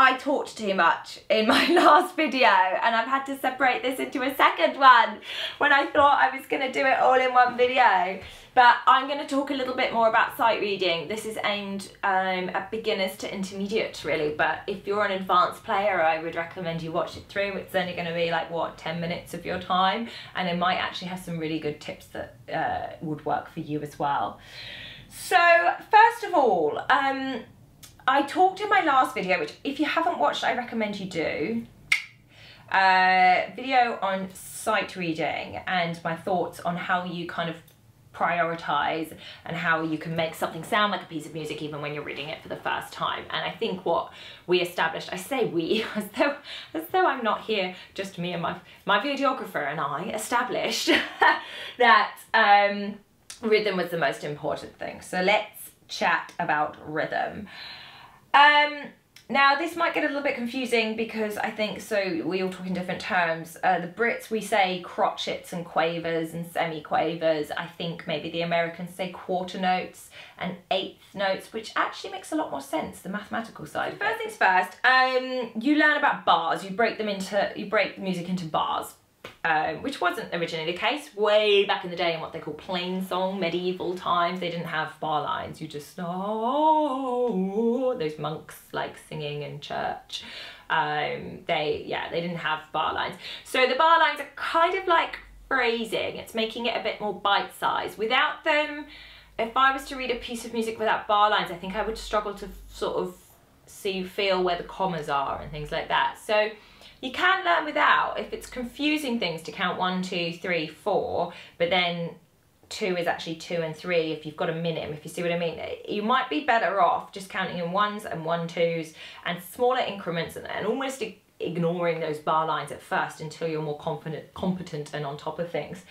I talked too much in my last video and I've had to separate this into a second one when I thought I was going to do it all in one video. But I'm going to talk a little bit more about sight reading. This is aimed um, at beginners to intermediate really, but if you're an advanced player, I would recommend you watch it through. It's only going to be like, what, 10 minutes of your time? And it might actually have some really good tips that uh, would work for you as well. So first of all, um, I talked in my last video, which if you haven't watched, I recommend you do, uh, video on sight reading and my thoughts on how you kind of prioritize and how you can make something sound like a piece of music even when you're reading it for the first time. And I think what we established, I say we, as though, as though I'm not here, just me and my, my videographer and I established that um, rhythm was the most important thing. So let's chat about rhythm. Um, now this might get a little bit confusing because I think so we all talk in different terms. Uh, the Brits we say crotchets and quavers and semi-quavers. I think maybe the Americans say quarter notes and eighth notes, which actually makes a lot more sense, the mathematical side. First things first, um, you learn about bars. You break them into, you break music into bars um, which wasn't originally the case way back in the day in what they call plain song, medieval times. They didn't have bar lines. You just, oh, those monks like singing in church. Um, they, yeah, they didn't have bar lines. So the bar lines are kind of like phrasing. It's making it a bit more bite size. Without them, if I was to read a piece of music without bar lines, I think I would struggle to sort of see, feel where the commas are and things like that. So you can learn without if it's confusing things to count one, two, three, four, but then two is actually two and three if you've got a minim, if you see what I mean. You might be better off just counting in ones and one twos and smaller increments and, and almost ignoring those bar lines at first until you're more confident, competent and on top of things.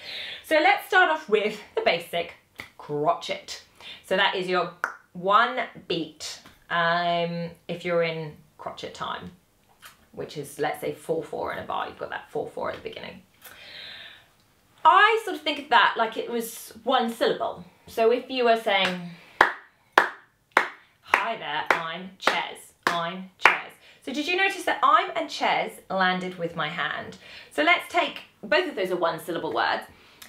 So let's start off with the basic crotchet. So that is your one beat um, if you're in crotchet time which is let's say 4-4 in a bar, you've got that 4-4 at the beginning. I sort of think of that like it was one syllable. So if you were saying, hi there, I'm Chez, I'm Chez. So did you notice that I'm and Chez landed with my hand? So let's take, both of those are one syllable words.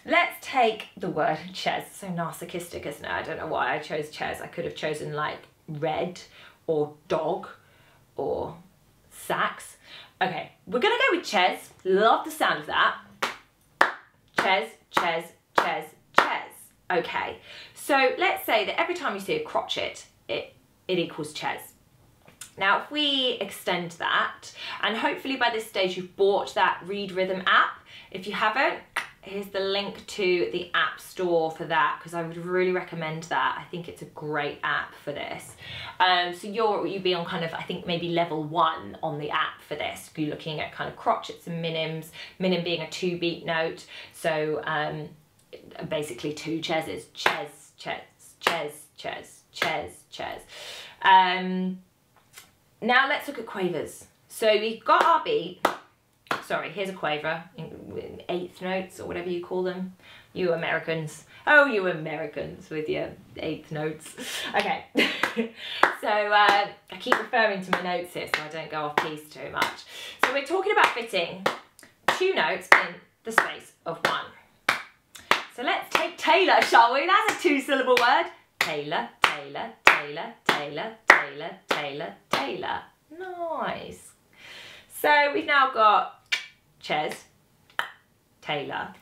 Let's take the word Chez, so narcissistic, isn't it? I don't know why I chose Chez. I could have chosen like red or dog sax. Okay, we're gonna go with Chez. Love the sound of that. Chez, Chez, Chez, Chez. Okay, so let's say that every time you see a crotchet, it, it equals Chez. Now, if we extend that, and hopefully by this stage you've bought that Read Rhythm app. If you haven't, here's the link to the app store for that because I would really recommend that. I think it's a great app for this. Um, so you're you'd be on kind of I think maybe level one on the app for this. You're looking at kind of crotchets and minims, minim being a two beat note. So um, basically two chezes, chez, chez, chez, chez, chez, chez. Um, now let's look at quavers. So we've got our beat sorry, here's a quaver, eighth notes or whatever you call them. You Americans. Oh, you Americans with your eighth notes. Okay, so uh, I keep referring to my notes here so I don't go off piece too much. So we're talking about fitting two notes in the space of one. So let's take Taylor, shall we? That's a two syllable word. Taylor, Taylor, Taylor, Taylor, Taylor, Taylor, Taylor. Nice. So we've now got Ches, Taylor.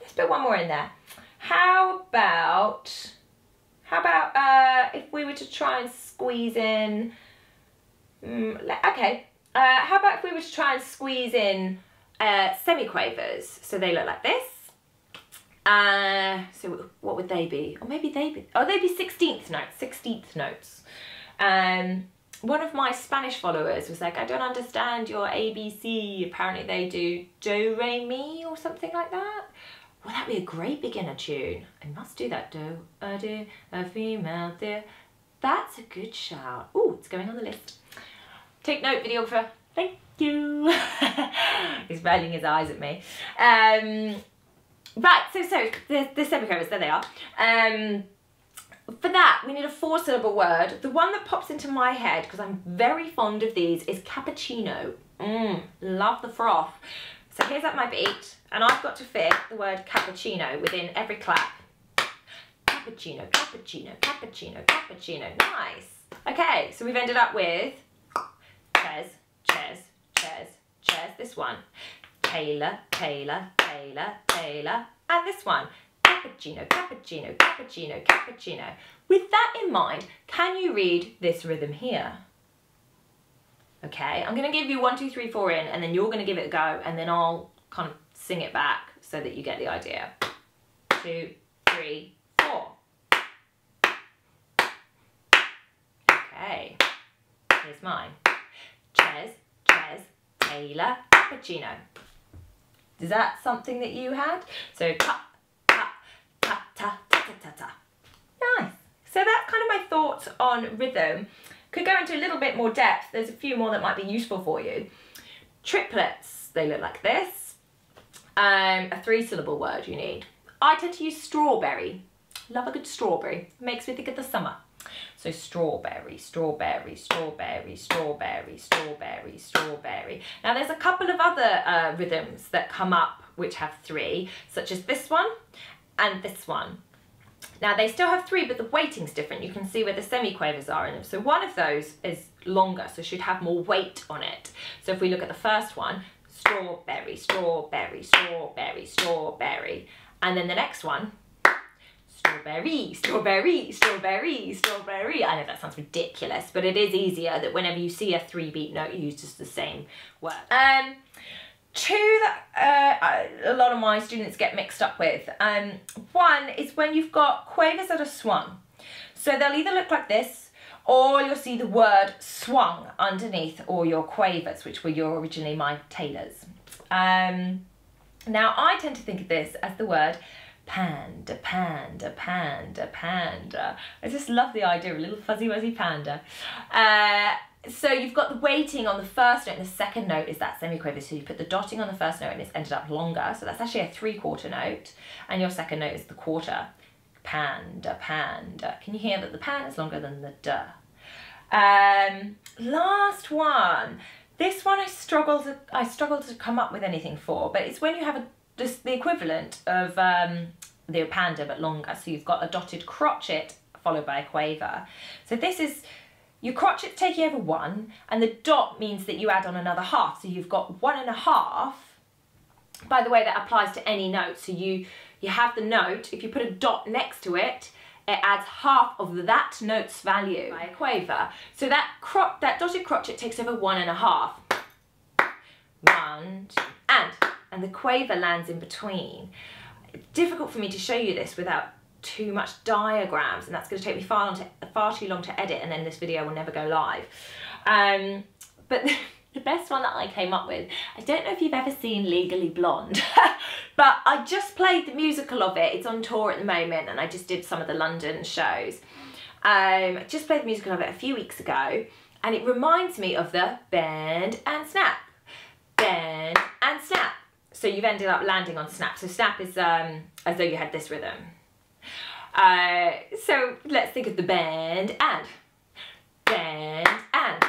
Let's put one more in there. How about, how about uh, if we were to try and squeeze in, um, okay, uh, how about if we were to try and squeeze in uh, semiquavers? So they look like this. Uh, so what would they be? Or maybe they be, oh, they'd be 16th notes, 16th notes. Um, one of my Spanish followers was like, I don't understand your ABC. Apparently they do do, re, mi or something like that. Well, that'd be a great beginner tune. I must do that. Do, a do, a female do. That's a good shout. Oh, it's going on the list. Take note, videographer. Thank you. He's rolling his eyes at me. Um, right, so so the, the semiquavers, there they are. Um, for that, we need a four syllable word. The one that pops into my head, because I'm very fond of these, is cappuccino. Mmm, love the froth. So here's at my beat, and I've got to fit the word cappuccino within every clap. Cappuccino, cappuccino, cappuccino, cappuccino. Nice. Okay, so we've ended up with Chez, Chez, Chez, Chez. This one. Taylor, Taylor, Taylor, Taylor. And this one. Cappuccino, cappuccino, cappuccino, cappuccino. With that in mind, can you read this rhythm here? Okay, I'm going to give you one, two, three, four in, and then you're going to give it a go, and then I'll kind of sing it back so that you get the idea. Two, three, four. Okay, here's mine. Chez, Chez, Taylor, cappuccino. Is that something that you had? So ta, ta, ta, ta, ta. Nice. So that's kind of my thoughts on rhythm. Could go into a little bit more depth. There's a few more that might be useful for you. Triplets, they look like this. Um, a three syllable word you need. I tend to use strawberry. Love a good strawberry. Makes me think of the summer. So strawberry, strawberry, strawberry, strawberry, strawberry, strawberry. Now there's a couple of other uh, rhythms that come up which have three, such as this one and this one. Now they still have three, but the weighting's different. You can see where the semiquavers are in them. So one of those is longer, so should have more weight on it. So if we look at the first one, strawberry, strawberry, strawberry, strawberry. And then the next one, strawberry, strawberry, strawberry, strawberry. I know that sounds ridiculous, but it is easier that whenever you see a three beat note, you use just the same word. Um, two that uh, a lot of my students get mixed up with. Um, one is when you've got quavers that are swung. So they'll either look like this or you'll see the word swung underneath all your quavers, which were your originally my Taylors. Um, now I tend to think of this as the word panda, panda, panda, panda. I just love the idea of a little fuzzy wuzzy panda. Uh, so you've got the weighting on the first note and the second note is that semiquaver. So you put the dotting on the first note and it's ended up longer. So that's actually a three quarter note. And your second note is the quarter. Panda, panda. Can you hear that the pan is longer than the duh? Um, last one. This one I struggle to I struggle to come up with anything for, but it's when you have a just the equivalent of um, the panda but longer. So you've got a dotted crotchet followed by a quaver. So this is your crotchet taking over one, and the dot means that you add on another half. So you've got one and a half. By the way, that applies to any note. So you, you have the note, if you put a dot next to it, it adds half of that note's value by a quaver. So that crop, that dotted crotchet takes over one and a half. One, two, and, and the quaver lands in between. Difficult for me to show you this without too much diagrams and that's going to take me far, long to, far too long to edit and then this video will never go live. Um, but the best one that I came up with, I don't know if you've ever seen Legally Blonde, but I just played the musical of it. It's on tour at the moment and I just did some of the London shows. Um, I just played the musical of it a few weeks ago and it reminds me of the bend and snap, bend and snap. So you've ended up landing on snap. So snap is um, as though you had this rhythm. Uh, so let's think of the bend and, bend and,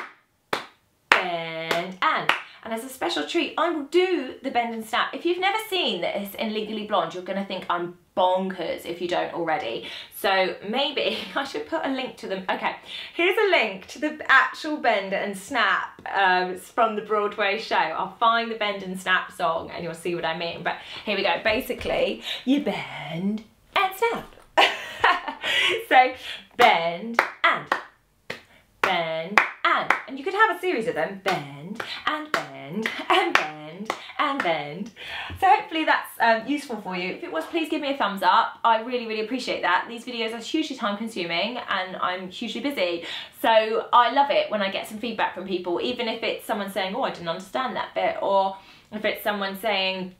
bend and. And as a special treat, I will do the bend and snap. If you've never seen this in Legally Blonde, you're gonna think I'm bonkers if you don't already. So maybe I should put a link to them. Okay, here's a link to the actual bend and snap um, from the Broadway show. I'll find the bend and snap song and you'll see what I mean. But here we go. Basically, you bend and snap. so bend and bend and and you could have a series of them bend and bend and bend and bend. So hopefully that's um, useful for you. If it was please give me a thumbs up. I really really appreciate that. These videos are hugely time consuming and I'm hugely busy. So I love it when I get some feedback from people even if it's someone saying oh I didn't understand that bit or if it's someone saying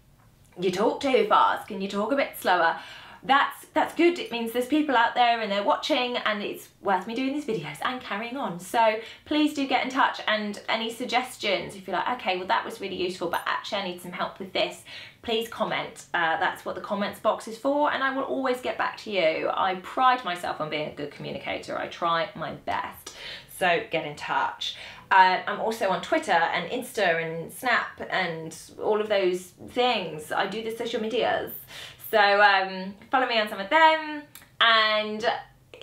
you talk too fast. Can you talk a bit slower that's that's good. It means there's people out there and they're watching and it's worth me doing these videos and carrying on. So please do get in touch and any suggestions if you're like, okay, well that was really useful, but actually I need some help with this, please comment. Uh, that's what the comments box is for and I will always get back to you. I pride myself on being a good communicator. I try my best. So get in touch. Uh, I'm also on Twitter and Insta and Snap and all of those things. I do the social medias. So um, follow me on some of them and uh,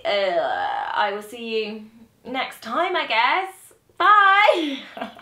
I will see you next time, I guess. Bye!